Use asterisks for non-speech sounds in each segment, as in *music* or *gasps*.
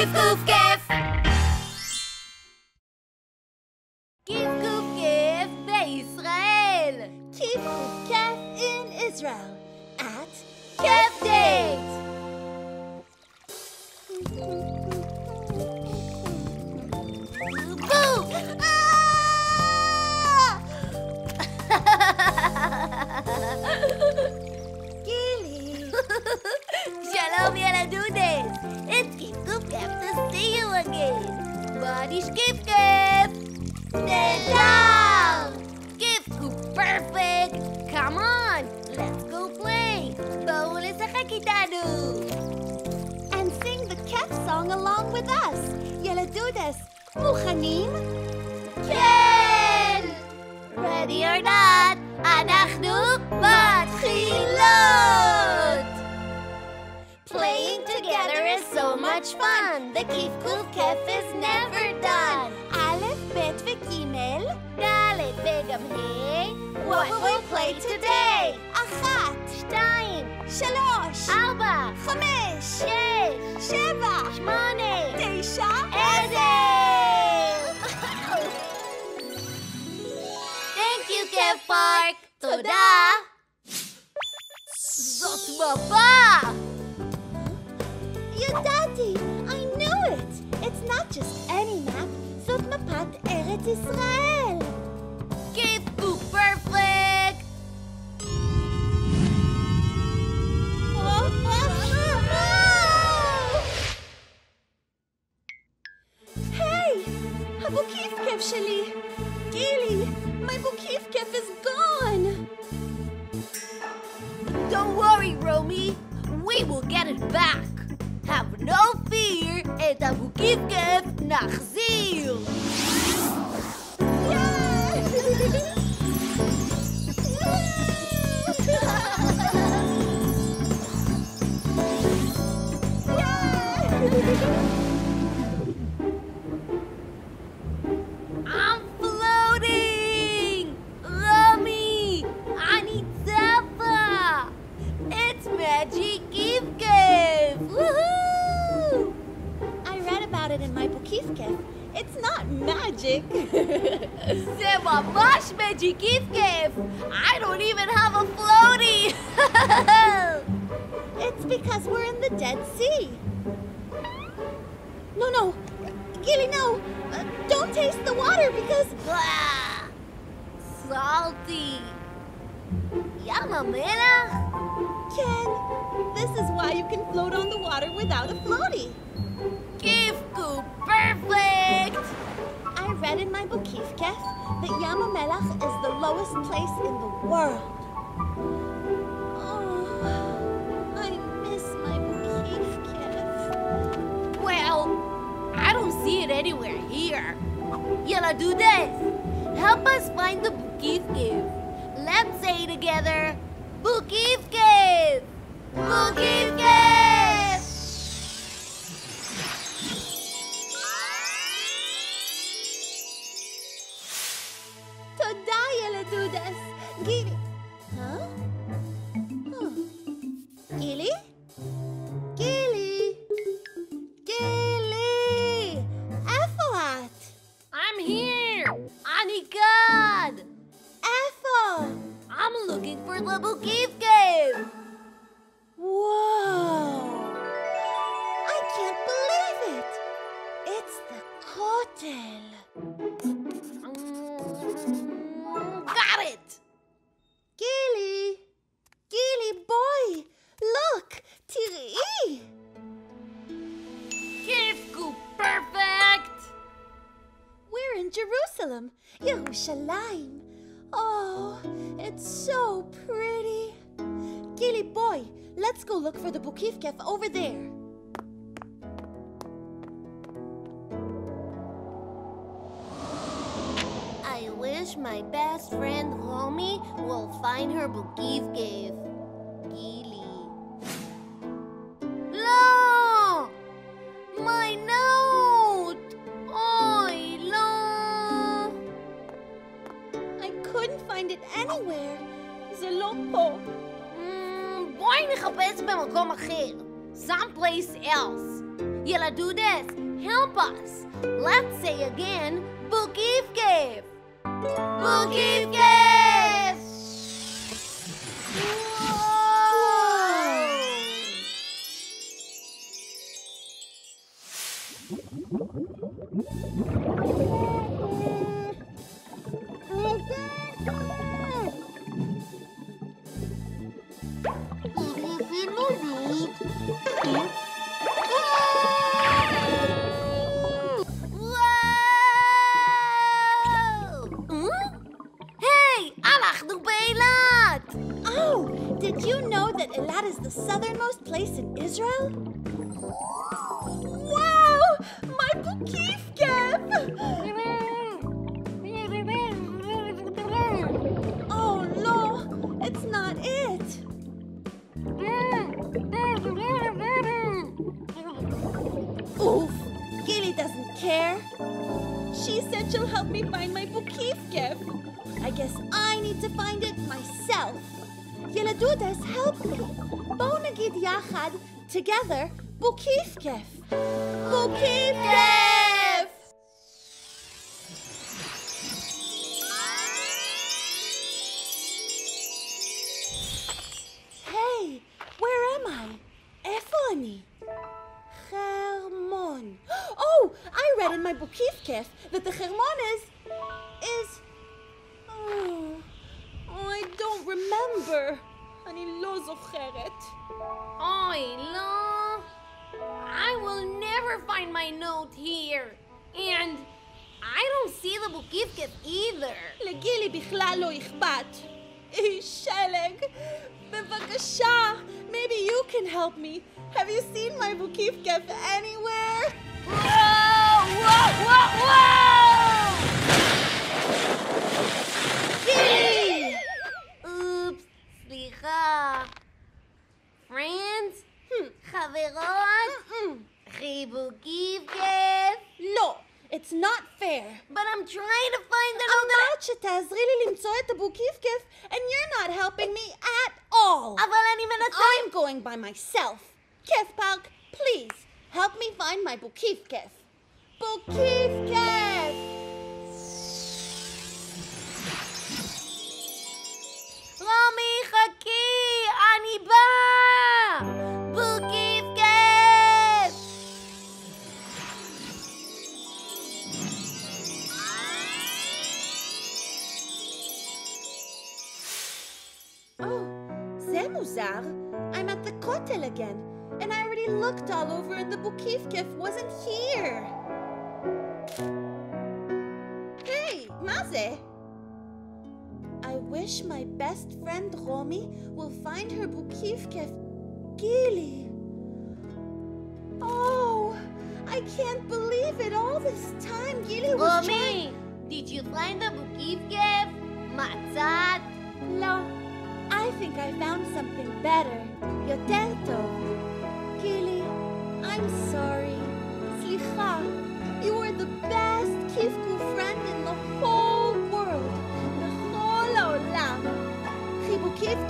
Goof Goof Gang! And sing the cat song along with us! Yeladudes, Mukhanim! Ken! Ready or not, אנחנו מתחילות! Playing together is so much fun! The Kif Kuf Kef is never done! Aleph, Bet, Vekimel! Dalet, Begum, Hey! What will we play today? Achat! Shalom! שש, שבע, שמונה, תשע, עשר! Thank you, Kev Park. תודה. זאת מפה! ידעתי, I knew it. It's not just any map, זאת מפת ארץ ישראל. Bookifkef שלי! Gili! My Bookifkef is gone! Don't worry, Romy! We will get it back! Have no fear! את הבוקיפקף נחזיר! Yeah! *laughs* about it in my pokivke. It's not magic. זה ממש מג'יקיפקף! I don't even have a floaty! *laughs* it's because we're in the Dead Sea. No, no. Gili, no. Uh, don't taste the water because... Blah! Salty. Yam Hamelach? Ken, this is why you can float on the water without a floaty. Perfect! I read in my book Kef that Yam Melach is the lowest place in the world. Oh, I miss my Well, I don't see it anywhere here. Yalla, do this. Help us find the Bukif Give. Let's say together, Bookifkef! Bukif Give! do this. Get it. Huh? Jerusalem, Yerushalayim. Oh, it's so pretty. Gili boy, let's go look for the Bookifkef over there. I wish my best friend Romy will find her Bookifkef. במקום אחר. Someplace else. ילדודס, help us. Let's say again, Bukiv cave. Bukiv cave! Wow! My Bookifkef! Oh no, it's not it. Oof, Gili doesn't care. She said she'll help me find my Bookifkef. I guess I need to find it myself. Yeladudes, help me. Bonagid yachad, together, Bookifkef. Bookifkef! Hey, where am I? Efoni. Hermon. *gasps* Oh, I read in my Bookifkef that the Hermon is... is don't remember. אני לא זוכרת. אוי, לא. I will never find my note here. And I don't see the Bookifkef either. לגילי בכלל לא אכפת. איש שלג, בבקשה. Maybe you can help me. Have you seen my Bookifkef anywhere? Whoa, whoa, whoa, whoa! Friends? Hmm, חברות? mm-mm. חיבוקים כיף? לא, it's not fair. But I'm trying to find the note that אמרת שתעזרי לי למצוא את הבוקיפקף, and you're not helping me at all. I... אבל אני מנסה... I'm going by myself. Kef Park, please help me find my Bukivkef. Bukivkef! רומי, Oh, Zemuzar, I'm at the Kotel again, and I already looked all over and the Bookifkef wasn't here. Hey, Maze! I wish my best friend Romy will find her Bookifkef Gili. Oh, I can't believe it. All this time, Gili was Romy, trying... did you find the Bookifkef? Matzat? No think I found something better. You're Yotelto. Gili, I'm sorry. Slicha, you were the best Kifku friend in the whole world. The whole olam. haolam. Chibukim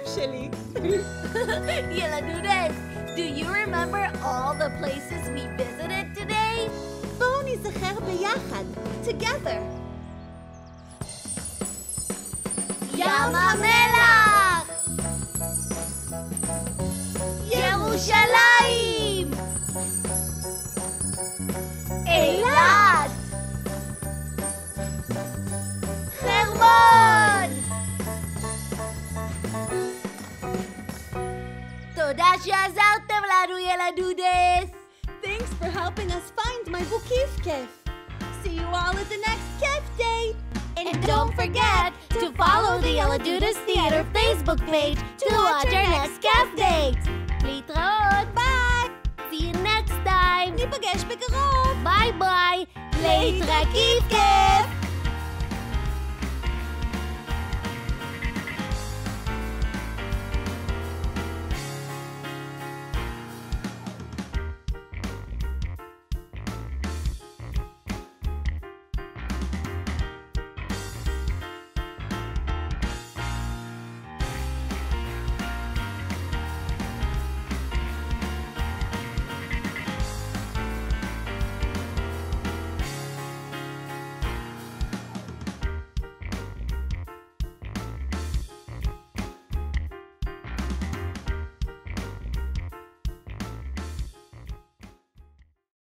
actually. *laughs* Yeladudes, do you remember all the places we visited today? בואו נזכר ביחד, together. ים So out Zaltem Laruela do Dudes! Thanks for helping us find my Bukif Kef. See you all at the next Kef Day. And, and don't forget to follow the Yeladudes Theater Facebook page to watch our next Kef Date. להתראות. ביי. See you next time. ניפגש בקרוב. Bye ביי. להתרקיף כיף.